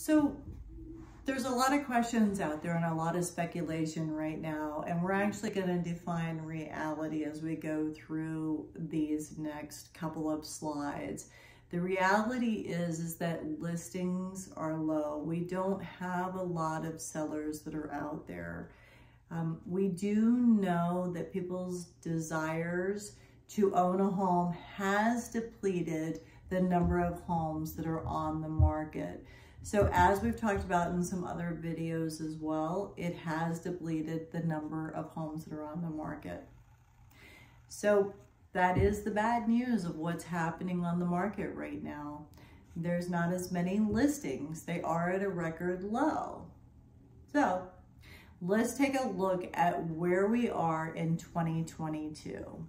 So there's a lot of questions out there and a lot of speculation right now, and we're actually going to define reality as we go through these next couple of slides. The reality is, is that listings are low. We don't have a lot of sellers that are out there. Um, we do know that people's desires to own a home has depleted the number of homes that are on the market. So as we've talked about in some other videos as well, it has depleted the number of homes that are on the market. So that is the bad news of what's happening on the market right now. There's not as many listings. They are at a record low. So let's take a look at where we are in 2022.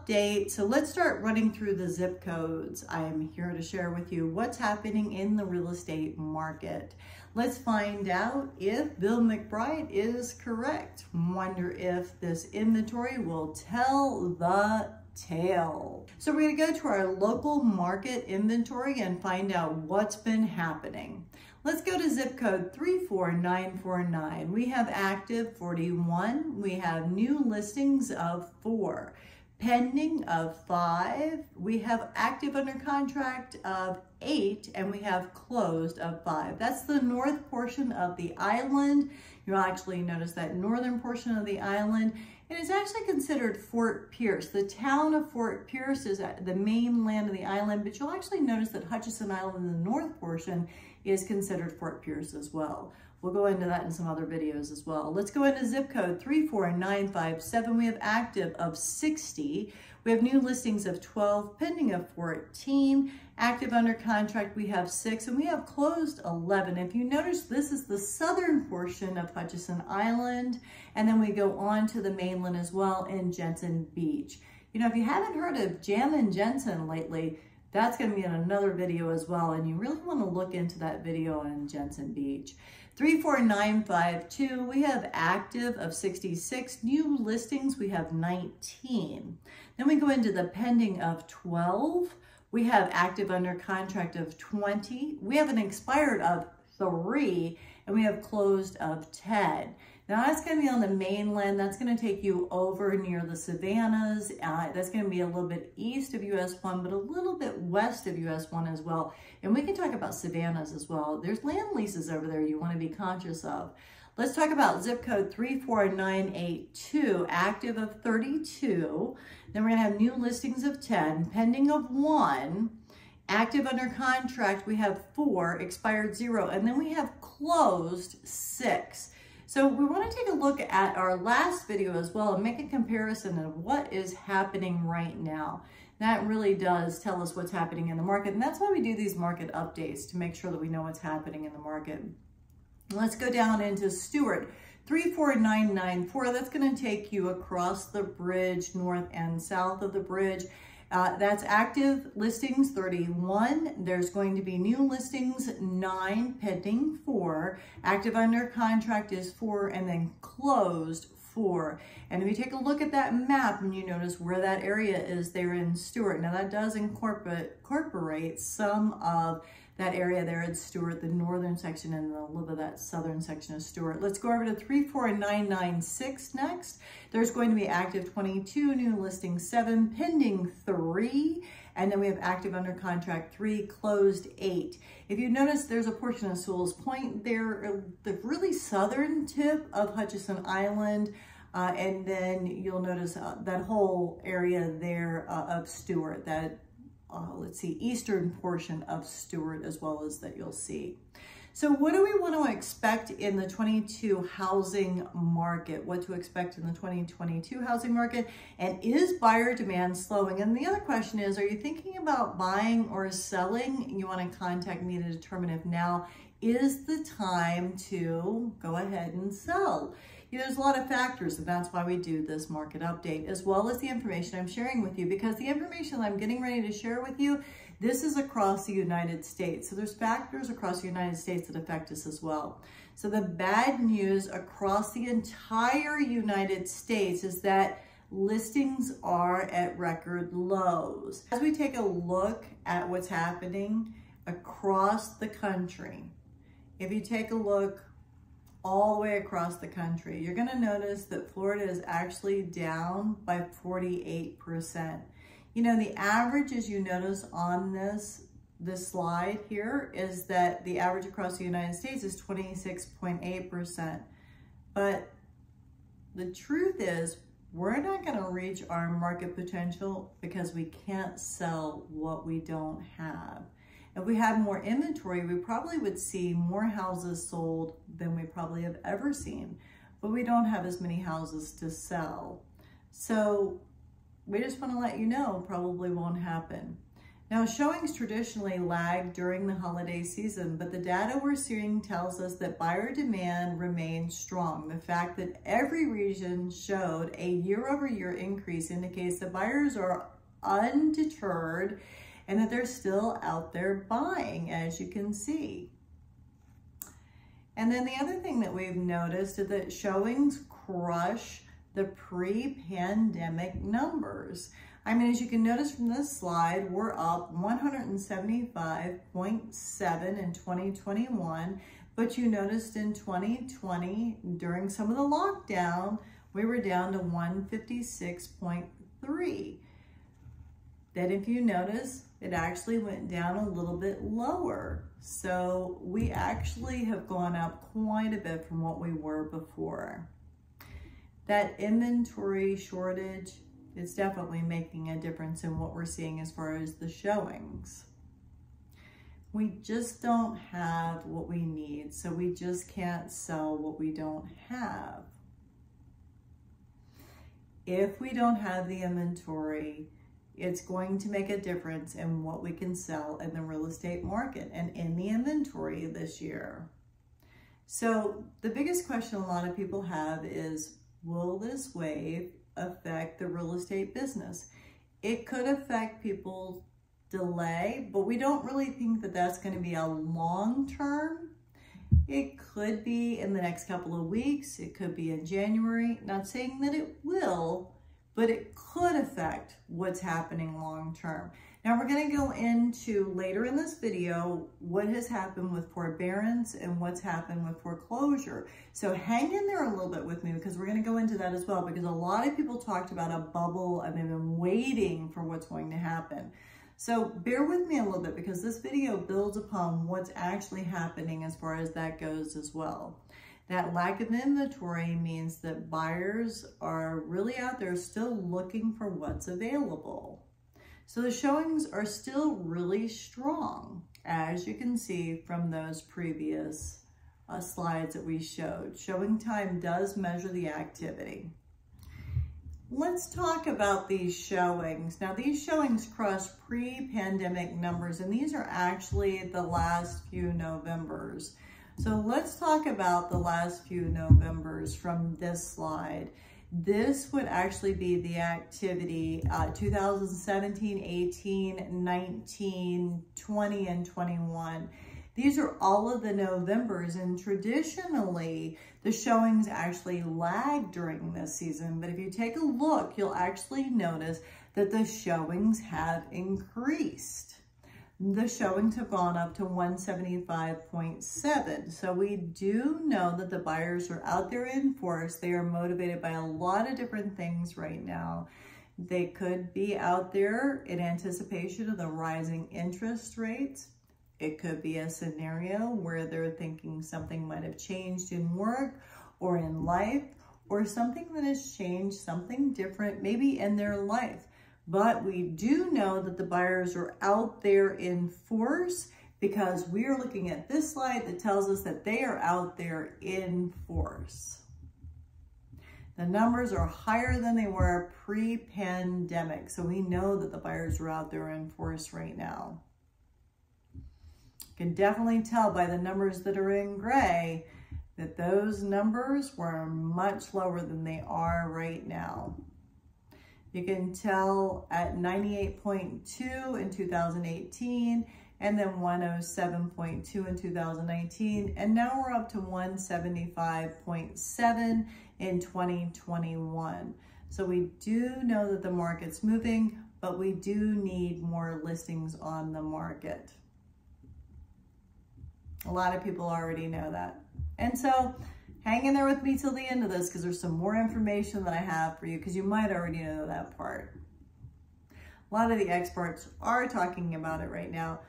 Update. So let's start running through the zip codes. I am here to share with you what's happening in the real estate market. Let's find out if Bill McBride is correct. Wonder if this inventory will tell the tale. So we're gonna go to our local market inventory and find out what's been happening. Let's go to zip code 34949. We have active 41. We have new listings of four. Pending of five. We have active under contract of eight and we have closed of five. That's the north portion of the island. You'll actually notice that northern portion of the island and it's actually considered Fort Pierce. The town of Fort Pierce is the main land of the island, but you'll actually notice that Hutchinson Island in the north portion is considered Fort Pierce as well. We'll go into that in some other videos as well. Let's go into zip code 34957. We have active of 60. We have new listings of 12, pending of 14. Active under contract, we have six, and we have closed 11. If you notice, this is the southern portion of Hutchinson Island, and then we go on to the mainland as well in Jensen Beach. You know, if you haven't heard of Jammin' Jensen lately, that's going to be in another video as well, and you really want to look into that video in Jensen Beach. 34952, we have active of 66. New listings, we have 19. Then we go into the pending of 12. We have active under contract of 20. We have an expired of three, and we have closed of 10. Now that's going to be on the mainland. That's going to take you over near the Savannas. Uh, that's going to be a little bit east of US 1, but a little bit west of US 1 as well. And we can talk about Savannas as well. There's land leases over there you want to be conscious of. Let's talk about zip code 34982, active of 32. Then we're going to have new listings of 10, pending of 1. Active under contract, we have 4, expired 0. And then we have closed 6. So we want to take a look at our last video as well and make a comparison of what is happening right now. That really does tell us what's happening in the market. And that's why we do these market updates to make sure that we know what's happening in the market. Let's go down into Stuart. 34994, that's going to take you across the bridge, north and south of the bridge. Uh, that's active listings 31. There's going to be new listings nine, pending four. Active under contract is four, and then closed four. And if you take a look at that map and you notice where that area is there in Stuart, now that does incorporate, incorporate some of that area there at Stuart, the northern section and a little bit of that southern section of Stuart. Let's go over to 34996 next. There's going to be active 22, new listing 7, pending 3, and then we have active under contract 3, closed 8. If you notice, there's a portion of Sewell's Point there, the really southern tip of Hutchinson Island, uh, and then you'll notice uh, that whole area there uh, of Stuart, that uh, let's see, eastern portion of Stuart as well as that you'll see. So what do we want to expect in the 22 housing market? What to expect in the 2022 housing market? And is buyer demand slowing? And the other question is, are you thinking about buying or selling? You want to contact me to determine if now is the time to go ahead and sell. You know, there's a lot of factors and that's why we do this market update as well as the information I'm sharing with you because the information I'm getting ready to share with you, this is across the United States. So there's factors across the United States that affect us as well. So the bad news across the entire United States is that listings are at record lows. As we take a look at what's happening across the country, if you take a look all the way across the country, you're gonna notice that Florida is actually down by 48%. You know, the average, as you notice on this, this slide here, is that the average across the United States is 26.8%. But the truth is, we're not going to reach our market potential because we can't sell what we don't have. If we had more inventory, we probably would see more houses sold than we probably have ever seen, but we don't have as many houses to sell. So we just want to let you know probably won't happen. Now, showings traditionally lag during the holiday season, but the data we're seeing tells us that buyer demand remains strong. The fact that every region showed a year-over-year -year increase indicates that buyers are undeterred and that they're still out there buying, as you can see. And then the other thing that we've noticed is that showings crush the pre-pandemic numbers. I mean, as you can notice from this slide, we're up 175.7 in 2021, but you noticed in 2020, during some of the lockdown, we were down to 156.3. Then if you notice, it actually went down a little bit lower. So we actually have gone up quite a bit from what we were before. That inventory shortage is definitely making a difference in what we're seeing as far as the showings. We just don't have what we need, so we just can't sell what we don't have. If we don't have the inventory, it's going to make a difference in what we can sell in the real estate market and in the inventory this year. So the biggest question a lot of people have is, will this wave affect the real estate business. It could affect people's delay, but we don't really think that that's going to be a long term. It could be in the next couple of weeks. It could be in January. Not saying that it will, but it could affect what's happening long term. Now we're gonna go into later in this video what has happened with forbearance and what's happened with foreclosure. So hang in there a little bit with me because we're gonna go into that as well because a lot of people talked about a bubble and they've been waiting for what's going to happen. So bear with me a little bit because this video builds upon what's actually happening as far as that goes as well. That lack of inventory means that buyers are really out there still looking for what's available. So the showings are still really strong, as you can see from those previous uh, slides that we showed. ShowingTime does measure the activity. Let's talk about these showings. Now these showings cross pre-pandemic numbers and these are actually the last few Novembers. So let's talk about the last few Novembers from this slide. This would actually be the activity uh, 2017, 18, 19, 20, and 21. These are all of the Novembers and traditionally the showings actually lag during this season. But if you take a look, you'll actually notice that the showings have increased the showings have gone up to 175.7. So we do know that the buyers are out there in force. They are motivated by a lot of different things right now. They could be out there in anticipation of the rising interest rates. It could be a scenario where they're thinking something might have changed in work or in life or something that has changed, something different, maybe in their life. But we do know that the buyers are out there in force because we are looking at this slide that tells us that they are out there in force. The numbers are higher than they were pre-pandemic. So we know that the buyers are out there in force right now. You can definitely tell by the numbers that are in gray that those numbers were much lower than they are right now. You can tell at 98.2 in 2018 and then 107.2 in 2019. And now we're up to 175.7 in 2021. So we do know that the market's moving, but we do need more listings on the market. A lot of people already know that. And so hang in there with me till the end of this because there's some more information that I have for you because you might already know that part. A lot of the experts are talking about it right now,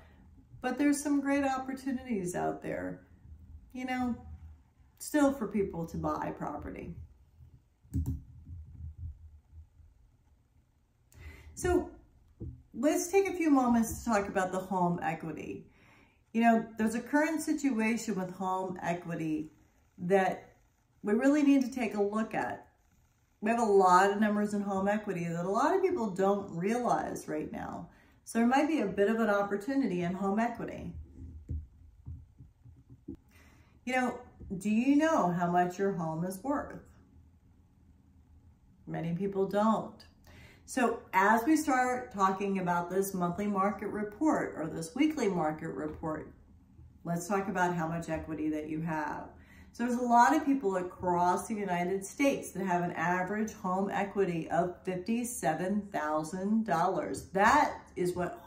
but there's some great opportunities out there, you know, still for people to buy property. So let's take a few moments to talk about the home equity. You know, there's a current situation with home equity that we really need to take a look at. We have a lot of numbers in home equity that a lot of people don't realize right now. So there might be a bit of an opportunity in home equity. You know, do you know how much your home is worth? Many people don't. So as we start talking about this monthly market report or this weekly market report, let's talk about how much equity that you have. So there's a lot of people across the United States that have an average home equity of $57,000. That is what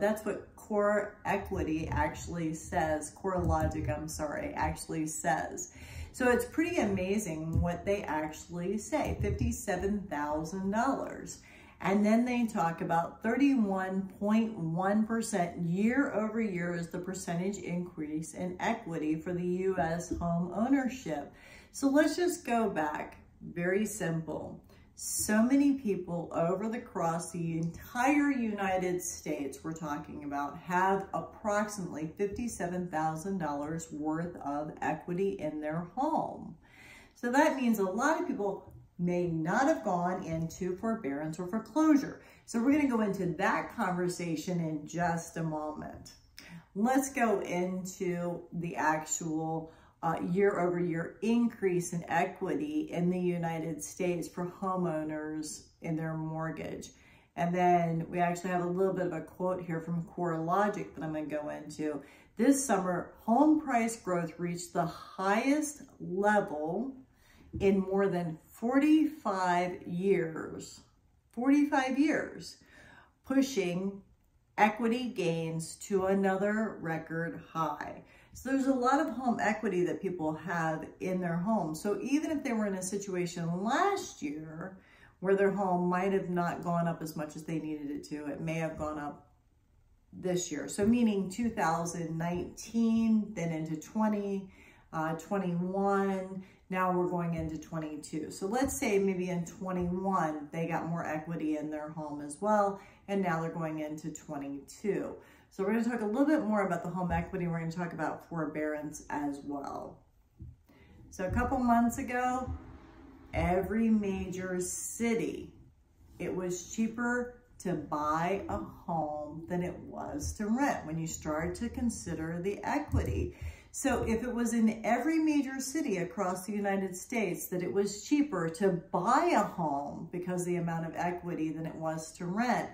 that's what core equity actually says, CoreLogic, I'm sorry, actually says. So it's pretty amazing what they actually say, $57,000. And then they talk about 31.1% year over year is the percentage increase in equity for the U.S. home ownership. So let's just go back. Very simple. So many people over the cross the entire United States we're talking about have approximately $57,000 worth of equity in their home. So that means a lot of people may not have gone into forbearance or foreclosure. So we're going to go into that conversation in just a moment. Let's go into the actual uh, year over year increase in equity in the United States for homeowners in their mortgage. And then we actually have a little bit of a quote here from CoreLogic that I'm going to go into. This summer, home price growth reached the highest level in more than 45 years, 45 years, pushing equity gains to another record high. So there's a lot of home equity that people have in their home. So even if they were in a situation last year where their home might have not gone up as much as they needed it to, it may have gone up this year. So meaning 2019, then into 20, uh, 21, now we're going into 22. So let's say maybe in 21, they got more equity in their home as well, and now they're going into 22. So we're gonna talk a little bit more about the home equity. We're gonna talk about forbearance as well. So a couple months ago, every major city, it was cheaper to buy a home than it was to rent when you start to consider the equity. So if it was in every major city across the United States that it was cheaper to buy a home because the amount of equity than it was to rent,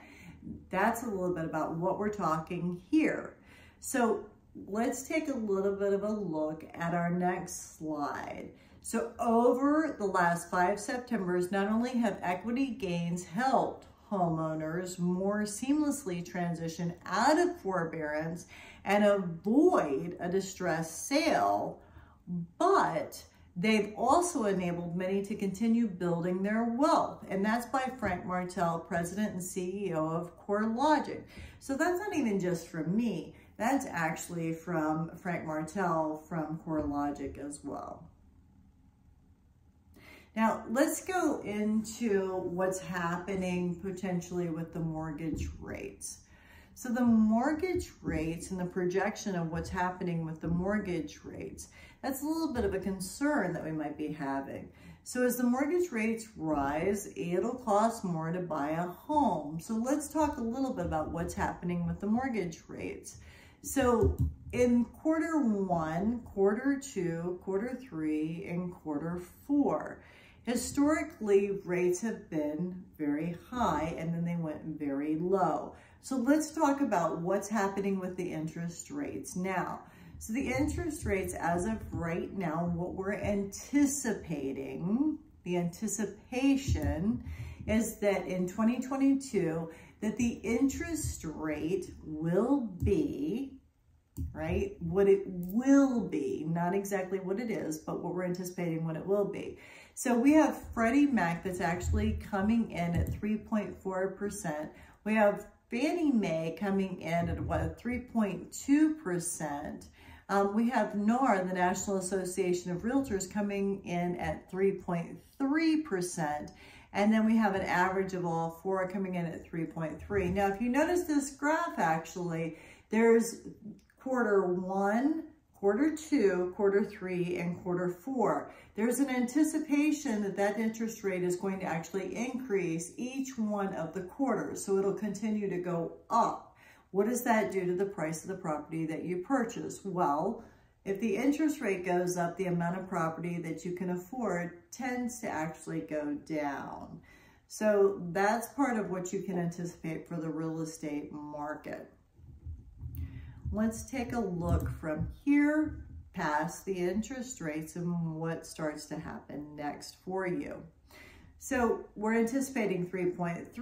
that's a little bit about what we're talking here. So let's take a little bit of a look at our next slide. So over the last five Septembers, not only have equity gains helped homeowners more seamlessly transition out of forbearance and avoid a distressed sale, but they've also enabled many to continue building their wealth. And that's by Frank Martell, president and CEO of CoreLogic. So that's not even just from me. That's actually from Frank Martell from CoreLogic as well. Now, let's go into what's happening potentially with the mortgage rates. So the mortgage rates and the projection of what's happening with the mortgage rates, that's a little bit of a concern that we might be having. So as the mortgage rates rise, it'll cost more to buy a home. So let's talk a little bit about what's happening with the mortgage rates. So in quarter one, quarter two, quarter three, and quarter four, historically rates have been very high and then they went very low. So let's talk about what's happening with the interest rates now. So the interest rates as of right now, what we're anticipating, the anticipation is that in 2022, that the interest rate will be right? What it will be, not exactly what it is, but what we're anticipating what it will be. So we have Freddie Mac that's actually coming in at 3.4%. We have Fannie Mae coming in at what, 3.2%. Um, we have NAR, the National Association of Realtors, coming in at 3.3%. And then we have an average of all four coming in at 3.3. Now, if you notice this graph, actually, there's quarter one, quarter two, quarter three, and quarter four. There's an anticipation that that interest rate is going to actually increase each one of the quarters. So it'll continue to go up. What does that do to the price of the property that you purchase? Well, if the interest rate goes up, the amount of property that you can afford tends to actually go down. So that's part of what you can anticipate for the real estate market. Let's take a look from here past the interest rates and what starts to happen next for you. So we're anticipating 3.3,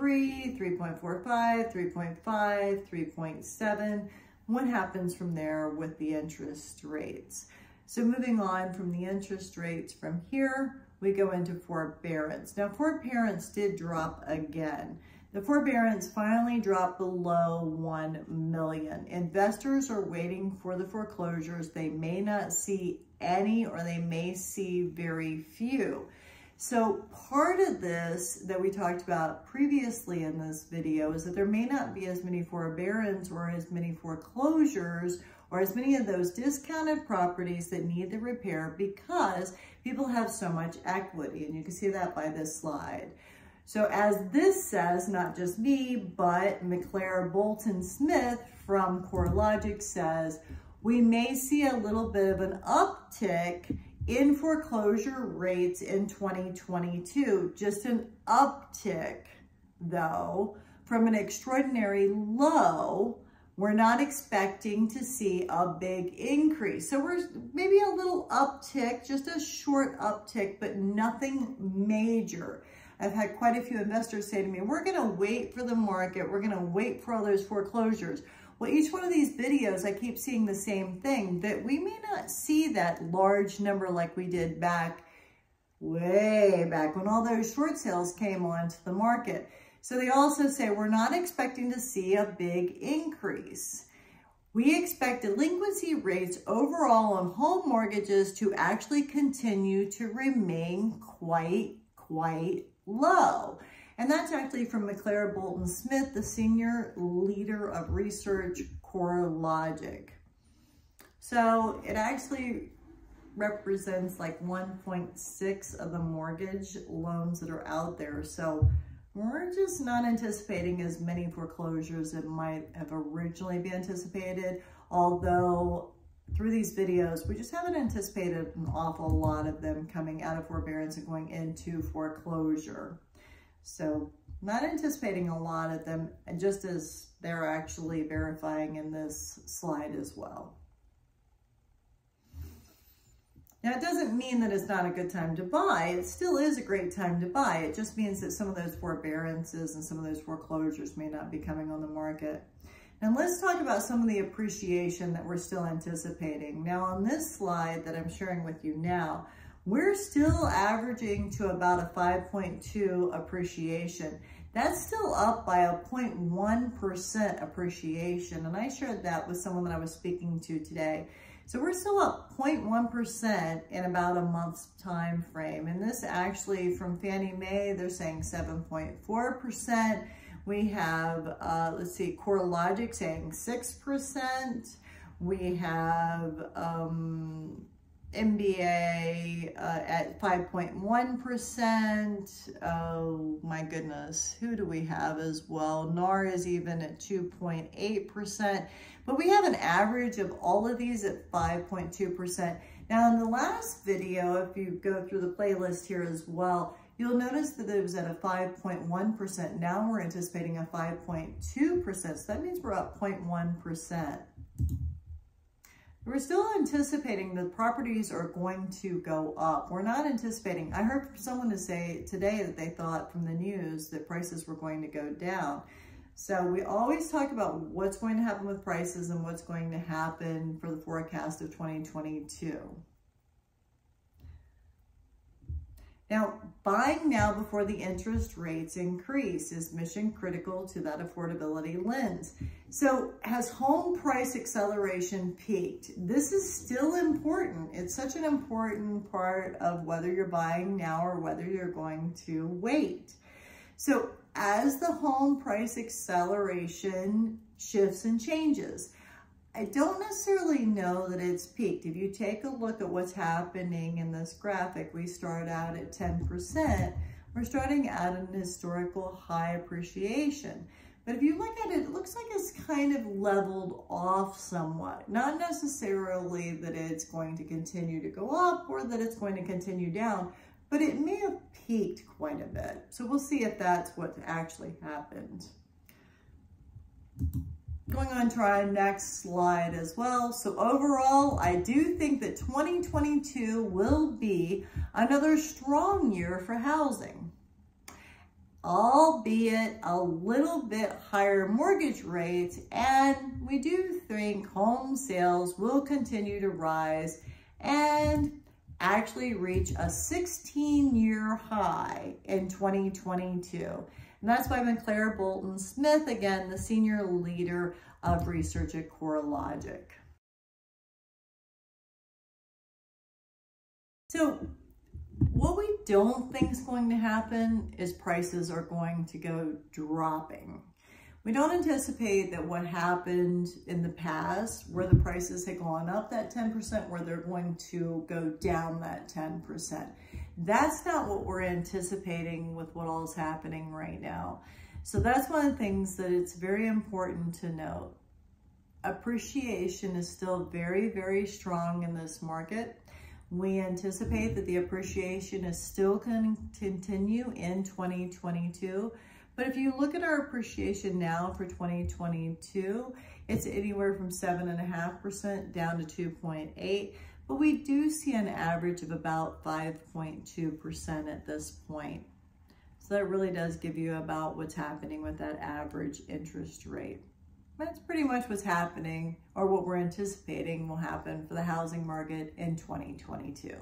3.45, 3.5, 3.7. What happens from there with the interest rates? So moving on from the interest rates from here, we go into forbearance. Now forbearance did drop again. The forbearance finally dropped below 1 million. Investors are waiting for the foreclosures. They may not see any or they may see very few. So part of this that we talked about previously in this video is that there may not be as many forbearance or as many foreclosures or as many of those discounted properties that need the repair because people have so much equity. And you can see that by this slide. So as this says, not just me, but McClare Bolton Smith from CoreLogic says, we may see a little bit of an uptick in foreclosure rates in 2022. Just an uptick, though, from an extraordinary low. We're not expecting to see a big increase. So we're maybe a little uptick, just a short uptick, but nothing major. I've had quite a few investors say to me, we're going to wait for the market. We're going to wait for all those foreclosures. Well, each one of these videos, I keep seeing the same thing, that we may not see that large number like we did back, way back when all those short sales came onto the market. So they also say we're not expecting to see a big increase. We expect delinquency rates overall on home mortgages to actually continue to remain quite, quite low. And that's actually from McClare Bolton Smith, the senior leader of research CoreLogic. So it actually represents like 1.6 of the mortgage loans that are out there. So we're just not anticipating as many foreclosures as might have originally been anticipated, although through these videos, we just haven't anticipated an awful lot of them coming out of forbearance and going into foreclosure. So not anticipating a lot of them, and just as they're actually verifying in this slide as well. Now, it doesn't mean that it's not a good time to buy. It still is a great time to buy. It just means that some of those forbearances and some of those foreclosures may not be coming on the market. And let's talk about some of the appreciation that we're still anticipating. Now on this slide that I'm sharing with you now, we're still averaging to about a 5.2 appreciation. That's still up by a 0.1% appreciation. And I shared that with someone that I was speaking to today. So we're still up 0.1% in about a month's time frame. And this actually from Fannie Mae, they're saying 7.4%. We have, uh, let's see, CoreLogic saying 6%. We have um, MBA uh, at 5.1%. Oh my goodness, who do we have as well? NAR is even at 2.8%, but we have an average of all of these at 5.2%. Now in the last video, if you go through the playlist here as well, you'll notice that it was at a 5.1%. Now we're anticipating a 5.2%, so that means we're up 0.1%. We're still anticipating the properties are going to go up. We're not anticipating, I heard someone to say today that they thought from the news that prices were going to go down. So we always talk about what's going to happen with prices and what's going to happen for the forecast of 2022. Now, buying now before the interest rates increase is mission critical to that affordability lens. So has home price acceleration peaked? This is still important. It's such an important part of whether you're buying now or whether you're going to wait. So as the home price acceleration shifts and changes, I don't necessarily know that it's peaked. If you take a look at what's happening in this graphic, we start out at 10%. We're starting at an historical high appreciation. But if you look at it, it looks like it's kind of leveled off somewhat. Not necessarily that it's going to continue to go up or that it's going to continue down, but it may have peaked quite a bit. So we'll see if that's what actually happened. Going on to our next slide as well. So overall, I do think that 2022 will be another strong year for housing. Albeit a little bit higher mortgage rates, and we do think home sales will continue to rise and actually reach a 16-year high in 2022. And that's by Claire Bolton Smith, again, the senior leader of research at CoreLogic. So what we don't think is going to happen is prices are going to go dropping. We don't anticipate that what happened in the past, where the prices had gone up that 10%, where they're going to go down that 10%. That's not what we're anticipating with what all is happening right now. So that's one of the things that it's very important to note. Appreciation is still very, very strong in this market. We anticipate that the appreciation is still going to continue in 2022. But if you look at our appreciation now for 2022, it's anywhere from 7.5% down to 2.8 but we do see an average of about 5.2% at this point. So that really does give you about what's happening with that average interest rate. That's pretty much what's happening or what we're anticipating will happen for the housing market in 2022.